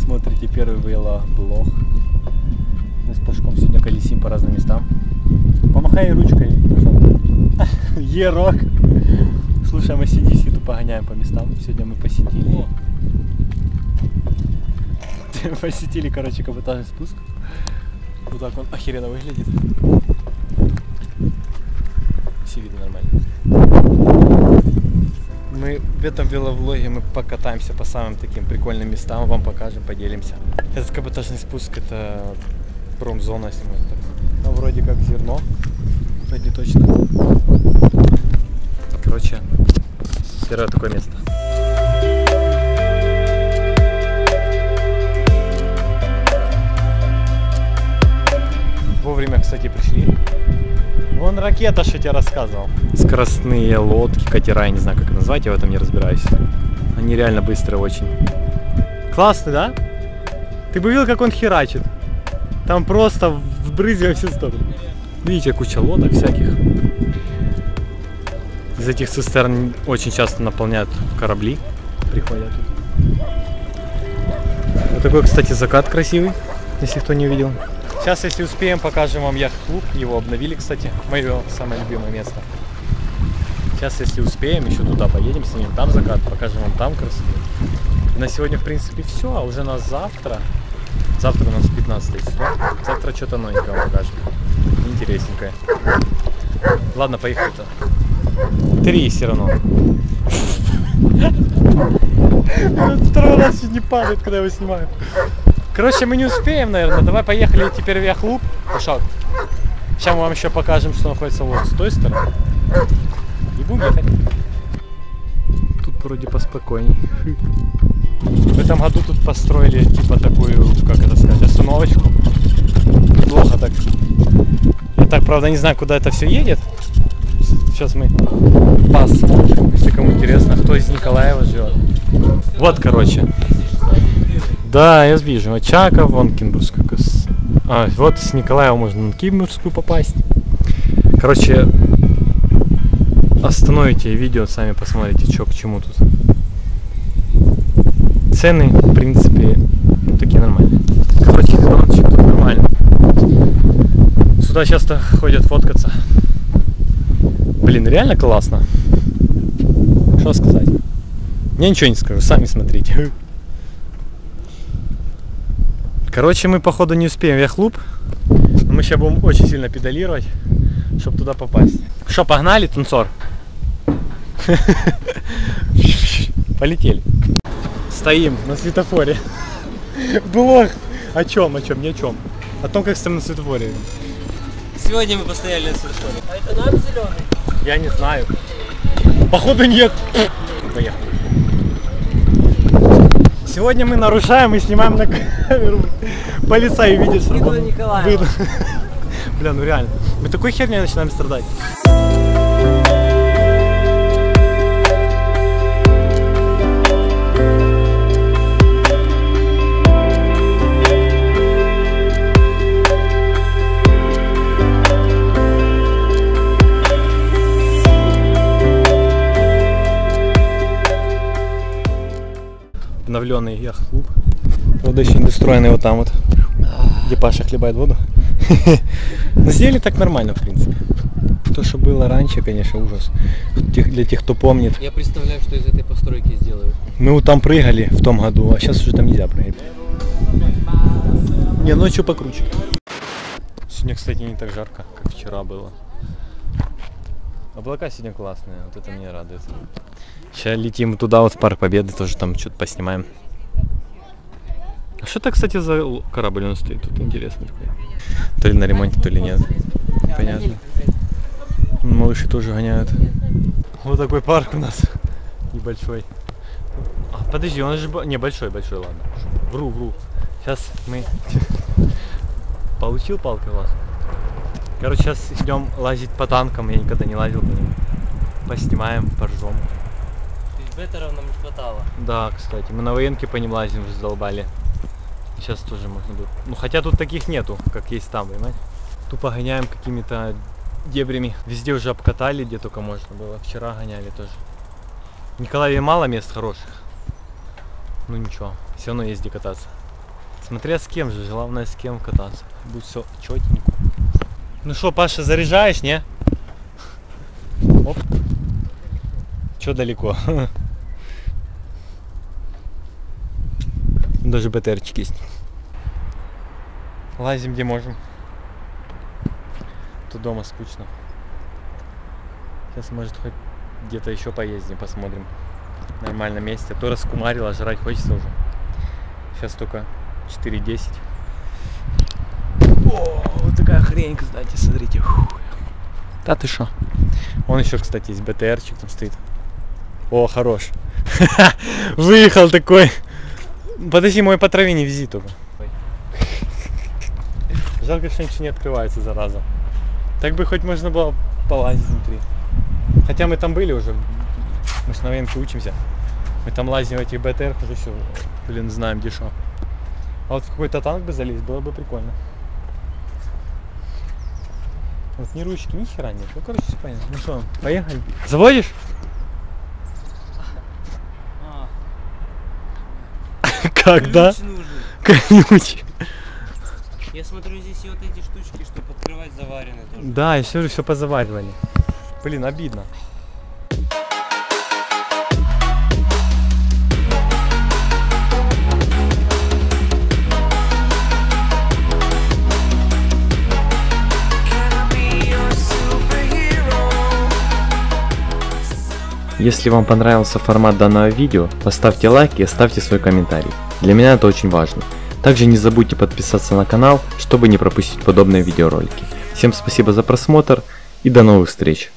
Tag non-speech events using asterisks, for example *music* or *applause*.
смотрите первый велоблог. Мы с Пашком сегодня колесим по разным местам. Помахай ручкой. *laughs* Ерок. Слушай, мы CDC тут погоняем по местам. Сегодня мы посетили. *laughs* Посетили, короче, каботажный спуск. Вот так он охеренно выглядит. Все видно нормально. Мы в этом веловлоге мы покатаемся по самым таким прикольным местам, вам покажем, поделимся. Этот каботажный спуск это промзона, если можно так сказать. Ну, вроде как зерно, вроде точно. Короче, первое такое место. Вон ракета, что я рассказывал. Скоростные лодки, катера, я не знаю, как это назвать, я в этом не разбираюсь. Они реально быстрые очень. Классный, да? Ты бы видел, как он херачит? Там просто в брызги во все стороны. Видите, куча лодок всяких. Из этих цистерн очень часто наполняют корабли. Приходят тут. Вот такой, кстати, закат красивый, если кто не увидел. Сейчас, если успеем, покажем вам яхт-клуб. Его обновили, кстати. Мое самое любимое место. Сейчас, если успеем, еще туда поедем, снимем там закат, покажем вам там красоту. На сегодня, в принципе, все. А уже на завтра, завтра у нас 15 число, завтра что-то новенькое покажем. Интересненькое. Ладно, поехали-то. Три все равно. *laughs* Второй раз чуть не падает, когда я его снимаю. Короче, мы не успеем, наверное. Давай поехали теперь в яхлуб. Пошел. Сейчас мы вам еще покажем, что находится вот с той стороны. И будем ехать. Тут вроде поспокойней. В этом году тут построили типа такую, как это сказать, остановочку. Плохо так. Я так, правда, не знаю, куда это все едет. Сейчас мы посмотрим, если кому интересно, кто из Николаева живет. Вот, короче. Да, я вижу. Очаков, вон Кимбурскую. кос- А, вот с Николаева можно на Кимбурскую попасть. Короче, остановите видео, сами посмотрите, что к чему тут. Цены, в принципе, ну, такие нормальные. Короче, тут нормально. Сюда часто ходят фоткаться. Блин, реально классно. Что сказать? Я ничего не скажу, сами смотрите. *laughs* Короче, мы походу не успеем в. Но мы сейчас будем очень сильно педалировать, чтобы туда попасть. Что, погнали, танцор? *laughs* Полетели. Стоим на светофоре. *laughs* Блог. О чем, о чем, ни о чем. О том, как стоим на светофоре. Сегодня мы постояли на светофоре. А это нам зеленый? Я не знаю. Походу нет. *laughs* Поехали. Сегодня мы нарушаем и снимаем на камеру. Полицай видит, что. Бля, ну реально. Мы такой херней начинаем страдать. Обновленный яхт-клуб. Правда, еще не достроенный вот там вот, где Паша хлебает воду. *laughs* Но сделали так нормально, в принципе. То, что было раньше, конечно, ужас. Для тех, кто помнит. Я представляю, что из этой постройки сделают. Мы вот там прыгали в том году, а сейчас уже там нельзя прыгать. Не, ночью покруче. Сегодня, кстати, не так жарко, как вчера было. Облака сегодня классные, вот это меня радует. Сейчас летим туда, вот в Парк Победы, тоже там что-то поснимаем. А что это, кстати, за корабль он стоит? Тут интересный такой. То ли на ремонте, то ли нет. Понятно. Малыши тоже гоняют. Вот такой парк у нас. Небольшой. А, подожди, он же... Не, большой, большой, ладно. Вру, вру. Сейчас мы... *laughs* Получил палкой вас? Короче, сейчас идем лазить по танкам. Я никогда не лазил по ним. Поснимаем, поржем. Беттеров нам не хватало. Да, кстати, мы на военке по ним лазим, задолбали. Сейчас тоже можно будет. Ну, хотя тут таких нету, как есть там, понимаете? Тупо гоняем какими-то дебрями. Везде уже обкатали, где только можно было. Вчера гоняли тоже. В Николаеве мало мест хороших. Ну ничего, все равно есть где кататься. Смотря с кем же, главное с кем кататься. Будет все четенько. Ну что, Паша, заряжаешь, не? Че далеко? Даже БТРчик есть. Лазим где можем. Тут дома скучно. Сейчас может хоть где-то еще поездим, посмотрим. В нормальном месте. А то раскумарило, жрать хочется уже. Сейчас только 4.10. О, вот такая хрень, кстати, смотрите. Фу. Да ты шо? Он еще, кстати, есть БТРчик там стоит. О, хорош. *laughs* Выехал такой. Подожди, мой по траве не вези только. Жалко, что ничего не открывается, зараза. Так бы хоть можно было полазить внутри. Хотя мы там были уже. Мы же на учимся. Мы там лазим в этих БТР, уже все, блин, знаем что. А вот в какой-то танк бы залезть, было бы прикольно. Вот ни ручки, ни хера нет. Ну, короче, все понятно. Ну что, поехали. Заводишь? А, Когда? Ключ. Я смотрю, здесь и вот эти штучки, чтобы открывать заварены тоже. Да, и все же все позаваривали. Блин, обидно. Если вам понравился формат данного видео, поставьте лайк и оставьте свой комментарий. Для меня это очень важно. Также не забудьте подписаться на канал, чтобы не пропустить подобные видеоролики. Всем спасибо за просмотр и до новых встреч!